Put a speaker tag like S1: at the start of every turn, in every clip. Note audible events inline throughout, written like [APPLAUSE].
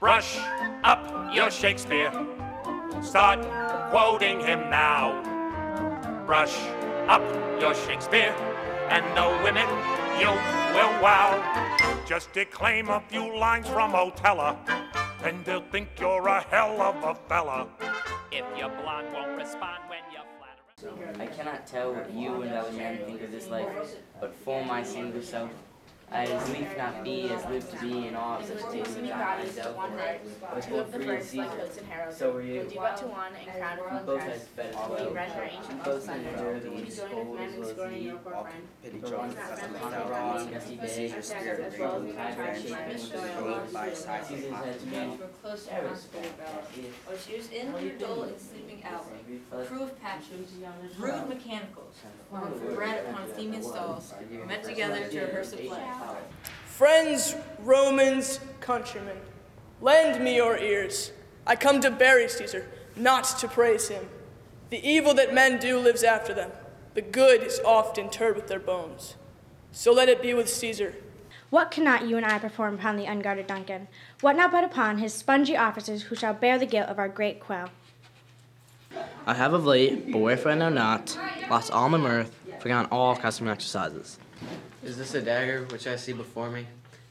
S1: Brush up your Shakespeare. Start quoting him now. Brush up your Shakespeare, and the women you will wow. Just declaim a few lines from Othella, and they'll think you're a hell of a fella. If your blonde won't respond when you.
S2: I cannot tell what you and other men think of this life, but for my single self, as lief not be as live to be in all of such days as I myself. Was
S3: Two
S2: more
S3: of the
S2: free and
S3: first, like
S2: secret,
S3: Hoods and Harrows,
S2: so were you.
S3: will do but to one and crown
S2: We
S3: upon
S2: both had
S3: crest.
S2: fed
S3: All
S2: well.
S3: we render ancient
S2: Both
S3: love
S2: endure
S3: slender.
S2: the
S3: We
S2: east
S3: join
S2: cold
S3: with men
S2: as
S3: and
S2: well as
S3: scorning
S2: the
S3: your poor friend.
S4: Pity
S2: The
S4: drunk
S2: ones
S3: Not
S2: that
S3: friend,
S2: come
S3: but
S2: from
S3: friend.
S2: the dusty day,
S4: Caesar's spirit
S3: As well as the
S2: High
S3: tribe
S2: friendship,
S3: friend.
S4: Rode by side
S2: Caesar's
S4: of
S2: had to be
S5: for close to hospital bell. Or she was in her dull and sleeping out. Crew of patches, rude mechanicals, were bred upon Athenian stalls, met together to rehearse a play.
S6: Friends, Romans, countrymen, lend me your ears. I come to bury Caesar, not to praise him. The evil that men do lives after them. The good is oft interred with their bones. So let it be with Caesar.
S7: What cannot you and I perform upon the unguarded Duncan? What not but upon his spongy officers who shall bear the guilt of our great quell?
S8: I have of late, boyfriend I know not, lost all my mirth, forgotten all custom exercises.
S9: Is this a dagger which I see before me?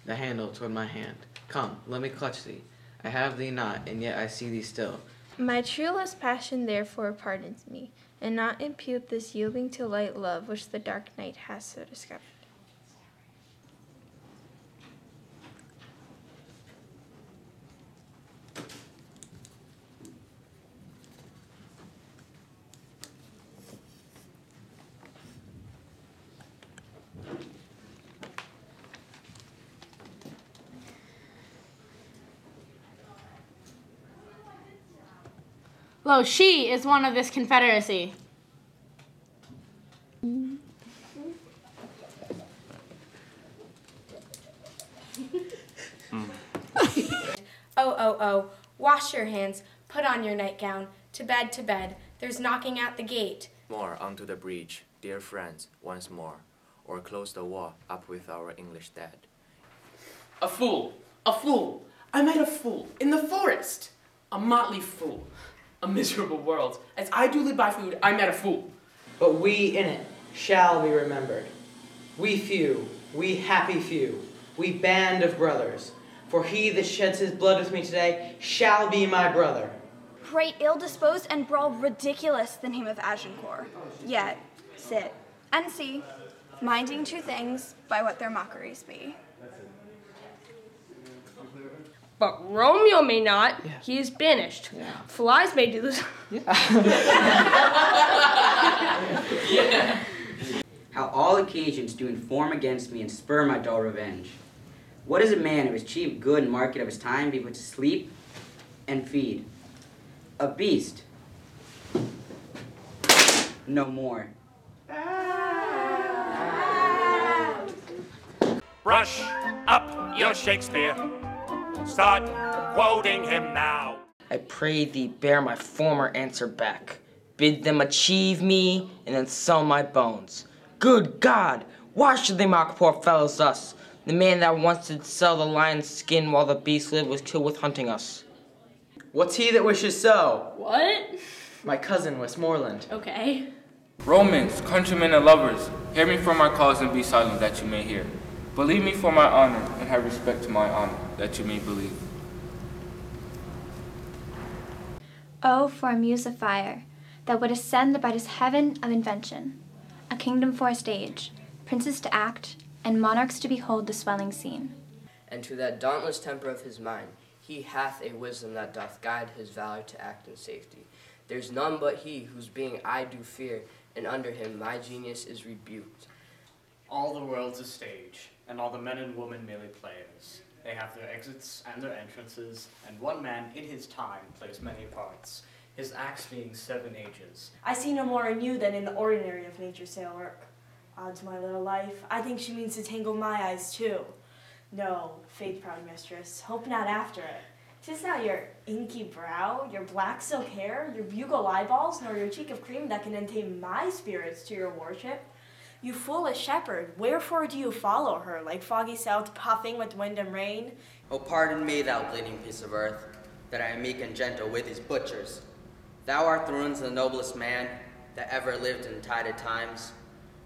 S9: The handle toward my hand. Come, let me clutch thee. I have thee not, and yet I see thee still.
S10: My trueless passion therefore pardons me, and not impute this yielding to light love which the dark night has so discovered.
S11: Lo, she is one of this confederacy. [LAUGHS]
S7: Oh, oh, oh, wash your hands, put on your nightgown, to bed, to bed, there's knocking at the gate.
S12: More onto the bridge, dear friends, once more, or close the wall up with our English dead.
S13: A fool! A fool! I met a fool in the forest! A motley fool. A miserable world. As I do live by food, I'm met a fool.
S14: But we in it shall be remembered. We few, we happy few, we band of brothers. For he that sheds his blood with me today shall be my brother.
S15: Great ill disposed and brawl ridiculous the name of Agincourt. Yet, sit and see, minding two things by what their mockeries be.
S11: But Romeo may not. He is banished. Flies may do this. [LAUGHS]
S2: How all occasions do inform against me and spur my dull revenge. What is a man if his chief good and market of his time be put to sleep and feed? A beast. No more.
S1: Brush up your Shakespeare. Start quoting him now.
S8: I pray thee bear my former answer back. Bid them achieve me, and then sell my bones. Good God! Why should they mock poor fellows thus? The man that once did sell the lion's skin while the beast lived was killed with hunting us.
S14: What's he that wishes so?
S11: What?
S14: My cousin Westmoreland.
S11: Okay.
S16: Romans, countrymen, and lovers, hear me for my cause and be silent that you may hear. Believe me for my honor, and have respect to my honor, that you may believe.
S17: Oh, for a muse of fire, that would ascend the brightest heaven of invention, a kingdom for a stage, princes to act, and monarchs to behold the swelling scene.
S18: And to that dauntless temper of his mind, he hath a wisdom that doth guide his valor to act in safety. There's none but he whose being I do fear, and under him my genius is rebuked.
S19: All the world's a stage, and all the men and women merely players. They have their exits and their entrances, and one man in his time plays many parts, his acts being seven ages.
S20: I see no more in you than in the ordinary of nature's sail work. Ah, Odds my little life, I think she means to tangle my eyes too. No, faith proud mistress, hope not after it. Tis not your inky brow, your black silk hair, your bugle eyeballs, nor your cheek of cream that can entame my spirits to your worship. You foolish shepherd, wherefore do you follow her, like foggy south puffing with wind and rain?
S21: Oh, pardon me, thou bleeding piece of earth, that I am meek and gentle with these butchers. Thou art the ruins of the noblest man that ever lived in tided times.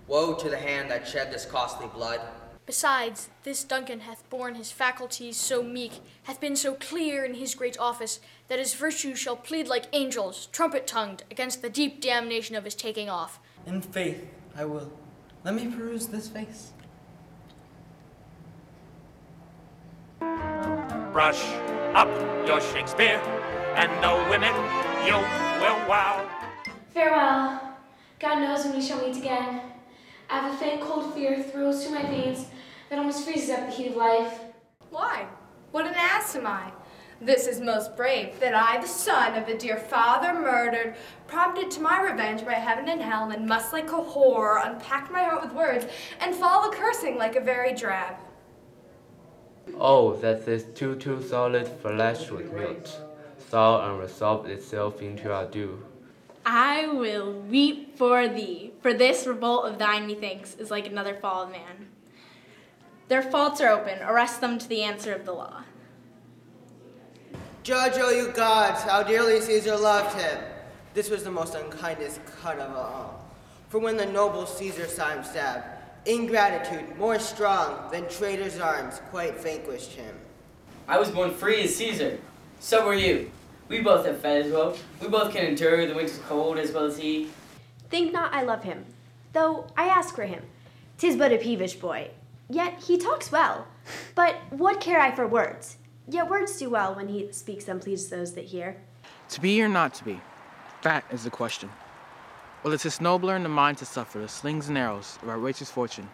S21: Woe to the hand that shed this costly blood.
S22: Besides, this Duncan hath borne his faculties so meek, hath been so clear in his great office, that his virtue shall plead like angels, trumpet tongued, against the deep damnation of his taking off.
S14: In faith, I will. Let me peruse this face.
S1: Brush up your Shakespeare, and the women you will wow.
S23: Farewell. God knows when we shall meet again. I have a faint cold fear thrills through my veins that almost freezes up the heat of life.
S20: Why? What an ass am I? This is most brave, that I, the son of a dear father murdered, prompted to my revenge by heaven and hell, and must like a whore unpack my heart with words, and fall a cursing like a very drab.
S24: Oh, that this too too solid flesh would melt, thaw and resolve itself into a dew.
S25: I will weep for thee, for this revolt of thine, methinks, is like another fall of man. Their faults are open, arrest them to the answer of the law.
S26: Judge, O you gods, how dearly Caesar loved him. This was the most unkindest cut of all. For when the noble Caesar saw him stabbed, ingratitude, more strong than traitor's arms, quite vanquished him.
S27: I was born free as Caesar. So were you. We both have fed as well. We both can endure the winter's cold as well as he.
S15: Think not I love him, though I ask for him. Tis but a peevish boy, yet he talks well. But what care I for words? Yet words do well when he speaks them please those that hear.
S28: To be or not to be? That is the question. Well, it is nobler in the mind to suffer the slings and arrows of outrageous fortune,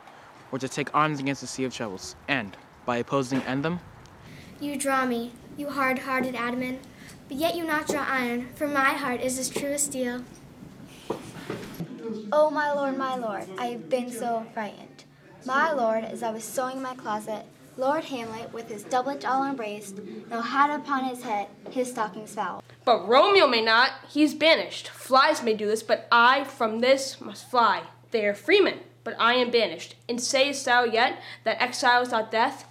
S28: or to take arms against the sea of troubles, and, by opposing, end them?
S22: You draw me, you hard hearted adamant, but yet you not draw iron, for my heart is as true as steel.
S29: Oh, my lord, my lord, I have been so frightened. My lord, as I was sewing in my closet, Lord Hamlet, with his doublet all embraced, no hat upon his head, his stockings foul.
S11: But Romeo may not, he's is banished. Flies may do this, but I from this must fly. They are freemen, but I am banished. And sayest thou yet that exile is not death?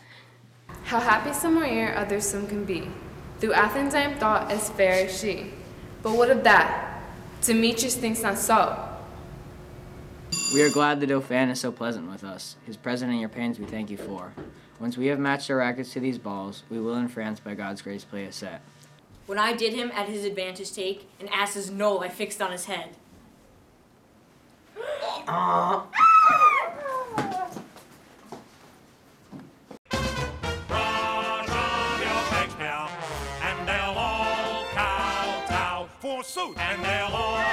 S30: How happy some are ere others some can be. Through Athens I am thought as fair as she. But what of that? Demetrius thinks not so.
S31: We are glad the Dauphin is so pleasant with us. His present and your pains we thank you for. Once we have matched our rackets to these balls, we will in France by God's grace play a set.
S5: When I did him at his advantage take, an ass's knoll I fixed on his head.
S21: Uh.
S1: Brush up your